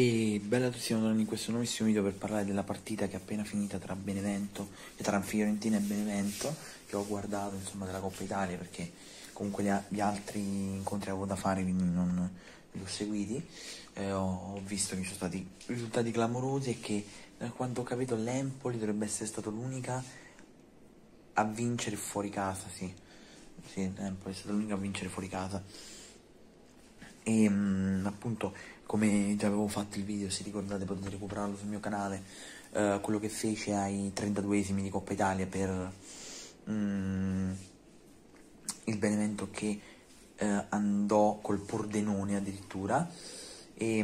E bella a tutti, siamo tornati in questo nuovissimo video per parlare della partita che è appena finita tra Benevento, tra Fiorentina e Benevento, che ho guardato insomma della Coppa Italia perché comunque gli, gli altri incontri avevo da fare quindi non li ho seguiti. Eh, ho, ho, visto che ci sono stati risultati clamorosi e che da quanto ho capito l'Empoli dovrebbe essere stata l'unica a vincere fuori casa, sì. Sì, l'Empoli è stata l'unica a vincere fuori casa. E mh, appunto come già avevo fatto il video, se ricordate potete recuperarlo sul mio canale, uh, quello che fece ai 32esimi di Coppa Italia per um, il Benevento che uh, andò col Pordenone addirittura e,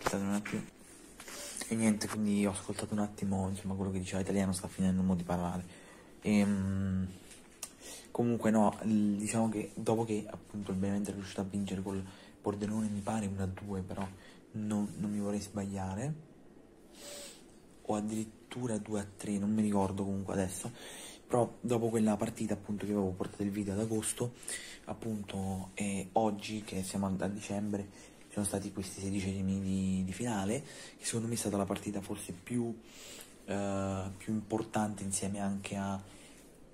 attimo, e niente, quindi ho ascoltato un attimo insomma, quello che diceva italiano, sta finendo un modo di parlare. E, um, comunque no, diciamo che dopo che appunto il Benevento è riuscito a vincere col Pordenone mi pare 1-2 però non, non, mi vorrei sbagliare. O addirittura 2-3 non mi ricordo comunque adesso. Però dopo quella partita appunto che avevo portato il video ad agosto appunto eh, oggi che siamo a dicembre sono stati questi sedicesimi di, di finale che secondo me è stata la partita forse più, eh, più importante insieme anche a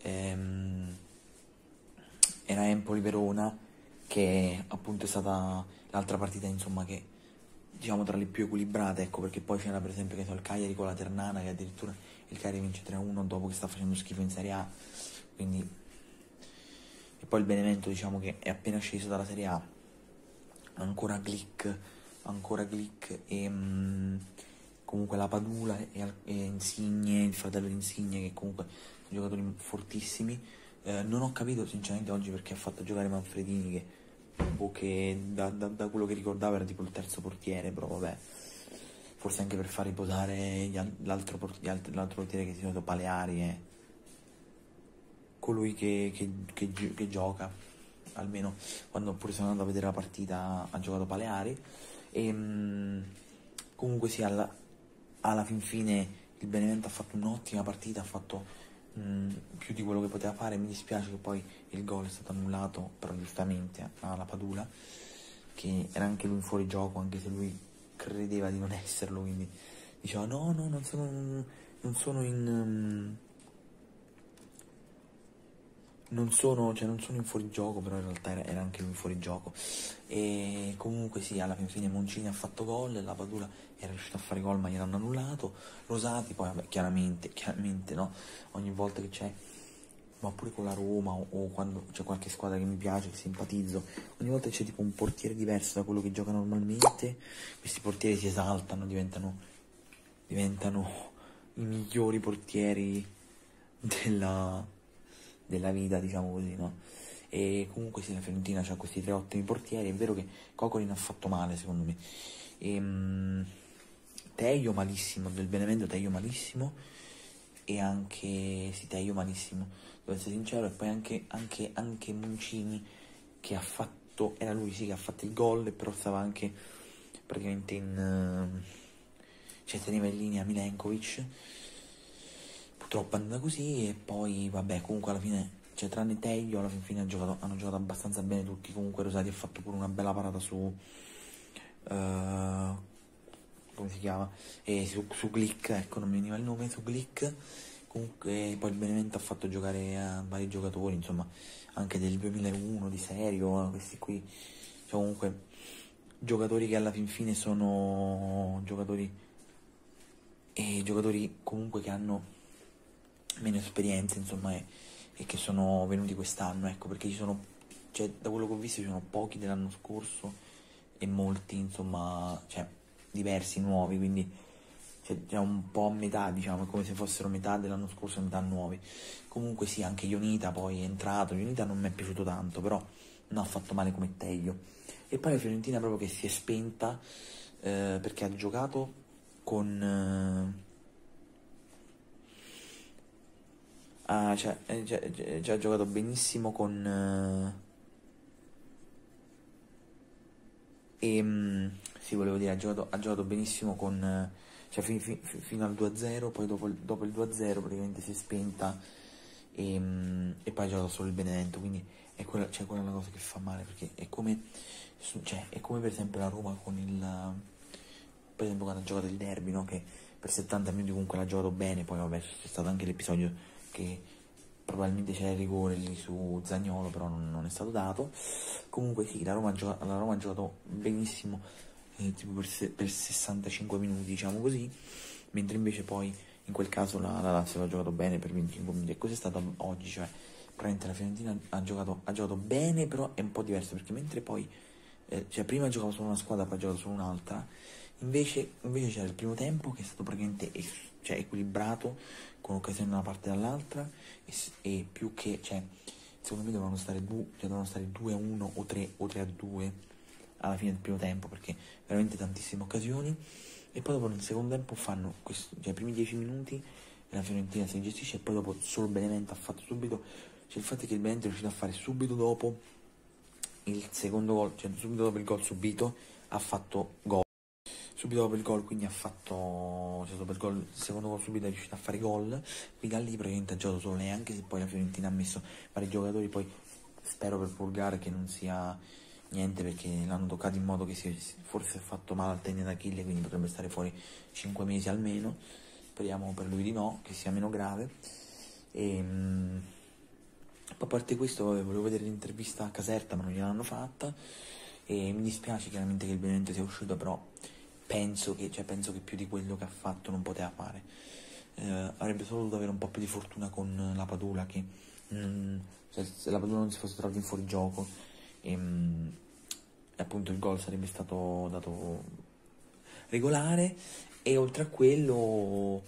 ehm, era Empoli-Verona che appunto è stata l'altra partita insomma che diciamo tra le più equilibrate ecco perché poi c'era per esempio che so, il Cagliari con la Ternana che addirittura il Cagliari vince 3-1 dopo che sta facendo schifo in Serie A. Quindi e poi il Benevento diciamo che è appena sceso dalla Serie A. Ancora Glick ancora Glick e mh, comunque la Padula e, e Insigne il fratello di Insigne che comunque sono giocatori fortissimi. Eh, non ho capito sinceramente oggi perché ha fatto giocare Manfredini che boh, che da, da, da, quello che ricordavo era tipo il terzo portiere, però vabbè, forse anche per far riposare l'altro, portiere che si chiama Paleari è colui che, che, che, che, gioca, almeno quando pure sono andato a vedere la partita ha giocato Paleari e ehm, comunque sì, alla, alla fin fine il Benevento ha fatto un'ottima partita, ha fatto Mm, più di quello che poteva fare. Mi dispiace che poi il gol è stato annullato, però giustamente alla Padula, che era anche lui fuori gioco, anche se lui credeva di non esserlo, quindi diceva no, no, non sono, non sono in... Um, non sono, cioè non sono in fuorigioco, però in realtà era, era, anche lui fuori gioco. E comunque sì, alla fine Moncini ha fatto gol, la Padula era riuscito a fare gol ma gliel'hanno annullato. Rosati poi vabbè, chiaramente, chiaramente no, ogni volta che c'è, ma pure con la Roma o, o quando c'è qualche squadra che mi piace, che simpatizzo, ogni volta che c'è tipo un portiere diverso da quello che gioca normalmente, questi portieri si esaltano, diventano, diventano i migliori portieri della della vita, diciamo così, no? E comunque sì, la Fiorentina ha questi tre ottimi portieri, è vero che Cocolin ha fatto male secondo me. E, um, Teio malissimo, del Benevento Teio malissimo e anche, sì Teio malissimo, devo essere sincero, e poi anche, anche, anche Muncini che ha fatto, era lui sì che ha fatto il gol, però stava anche praticamente in... Uh, cioè teneva in linea Milenkovic purtroppo è andata così e poi vabbè comunque alla fine cioè tranne Teglio alla fine hanno giocato, hanno giocato abbastanza bene tutti. Comunque Rosati ha fatto pure una bella parata su uh, come si chiama? E su, su Glick ecco non mi veniva il nome su Glick. Comunque poi il Benevento ha fatto giocare a vari giocatori insomma anche del 2001 di Serio questi qui. Cioè comunque giocatori che alla fin fine sono giocatori e giocatori comunque che hanno meno esperienze, insomma, e, e, che sono venuti quest'anno, ecco, perché ci sono, cioè, da quello che ho visto ci sono pochi dell'anno scorso e molti, insomma, cioè, diversi, nuovi, quindi cioè, un po' a metà, diciamo, è come se fossero metà dell'anno scorso e metà nuovi. Comunque sì, anche Ionita poi è entrato, Ionita non mi è piaciuto tanto, però non ha fatto male come Teglio. E poi la Fiorentina proprio che si è spenta eh, perché ha giocato con... Eh, Ah, cioè, eh, già, già, ha giocato benissimo con... Uh, e, um, sì, volevo dire, ha giocato, ha giocato benissimo con... Uh, cioè, fi, fi, fino al 2-0, poi dopo dopo il 2-0 praticamente si è spenta e, um, e, poi ha giocato solo il Benevento, quindi è quella, cioè, quella è una cosa che fa male, perché è come, cioè, è come per esempio la Roma con il per esempio quando ha giocato il derby, no? che per 70 minuti comunque l'ha giocato bene, poi vabbè c'è stato anche l'episodio che probabilmente c'era il rigore lì su Zagnolo, però non, non, è stato dato. Comunque sì, la Roma ha giocato, la Roma ha giocato benissimo, eh, tipo per, se, per, 65 minuti, diciamo così, mentre invece poi in quel caso la, la Lazio ha giocato bene per 25 minuti. E cos'è stato oggi? Cioè, praticamente la Fiorentina ha giocato, ha giocato bene, però è un po' diverso, perché mentre poi, eh, cioè prima giocava solo una squadra, poi ha giocato solo un'altra, invece, invece c'era il primo tempo che è stato praticamente cioè, equilibrato, con occasioni da una parte e dall'altra, e, e, più che, cioè, secondo me dovevano stare, du, cioè, dovevano stare 2 a 1 o 3 o 3 a 2 alla fine del primo tempo, perché veramente tantissime occasioni, e poi dopo nel secondo tempo fanno questo, cioè i primi 10 minuti e la Fiorentina si gestisce, e poi dopo solo Benevento ha fatto subito, cioè il fatto è che il Benevento è riuscito a fare subito dopo il secondo gol, cioè subito dopo il gol subito, ha fatto gol subito dopo il gol, quindi ha fatto, cioè dopo il, gol, il secondo gol subito è riuscito a fare gol, quindi da lì praticamente ha giocato solo lei, anche se poi la Fiorentina ha messo vari giocatori, poi spero per purgare che non sia niente perché l'hanno toccato in modo che si, forse ha fatto male al tendine d'Achille, quindi potrebbe stare fuori 5 mesi almeno, speriamo per lui di no, che sia meno grave. E, ehm, a parte questo volevo vedere l'intervista a Caserta ma non gliel'hanno fatta. E mi dispiace chiaramente che il Benevento sia uscito però penso che, cioè, penso che più di quello che ha fatto non poteva fare. Eh, avrebbe solo dovuto avere un po' più di fortuna con la Padula che mm, cioè, se la Padula non si fosse trovata in fuorigioco e, mm, appunto il gol sarebbe stato dato regolare e oltre a quello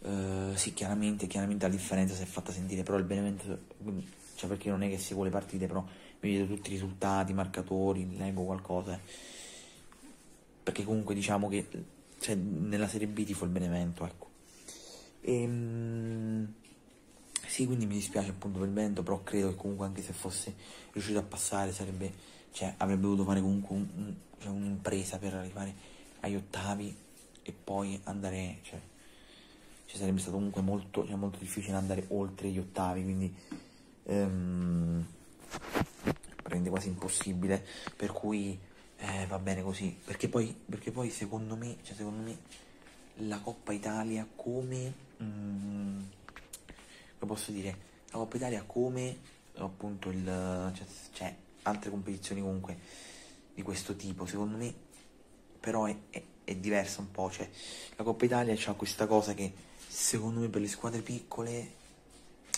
eh, sì chiaramente, chiaramente la differenza si è fatta sentire però il Benevento cioè perché non è che seguo le partite però mi vedo tutti i risultati, i marcatori, leggo qualcosa perché comunque diciamo che cioè, nella Serie B tifo il Benevento, ecco. E, ehm, sì, quindi mi dispiace appunto per il Benevento, però credo che comunque anche se fosse riuscito a passare sarebbe, cioè, avrebbe dovuto fare comunque un, un, cioè, un'impresa per arrivare agli ottavi e poi andare, cioè, cioè sarebbe stato comunque molto, cioè, molto difficile andare oltre gli ottavi, quindi ehm, rende quasi impossibile, per cui eh, va bene così, perché poi, perché poi secondo me, cioè secondo me la Coppa Italia come, mm, come posso dire, la Coppa Italia come appunto il, cioè, cioè, altre competizioni comunque di questo tipo, secondo me però è, è, è diversa un po', cioè la Coppa Italia ha questa cosa che secondo me per le squadre piccole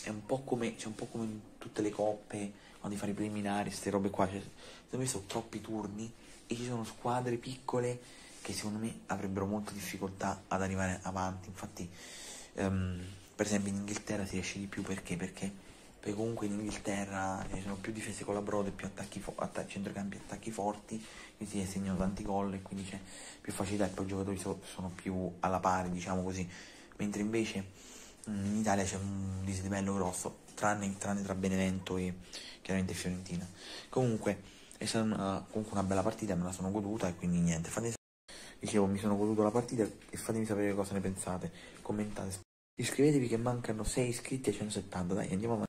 è un po' come, cioè un po' come in tutte le coppe, quando fare i preliminari, queste robe qua, cioè, secondo me sono troppi turni e ci sono squadre piccole che secondo me avrebbero molta difficoltà ad arrivare avanti. Infatti, um, per esempio in Inghilterra si riesce di più perché? Perché, perché comunque in Inghilterra ci sono più difese con la brode, più attacchi, fo- atta- centrocampi attacchi forti, quindi si segnano tanti gol e quindi c'è più facilità e poi i giocatori so- sono più alla pari, diciamo così. Mentre invece mm, in Italia c'è un dislivello grosso, tranne, tranne tra Benevento e chiaramente Fiorentina. Comunque è stata una, comunque una bella partita, me la sono goduta e quindi niente. Fatemi Dicevo, mi sono goduto la partita e fatemi sapere cosa ne pensate. Commentate. Iscrivetevi che mancano 6 iscritti a 170, dai, andiamo avanti.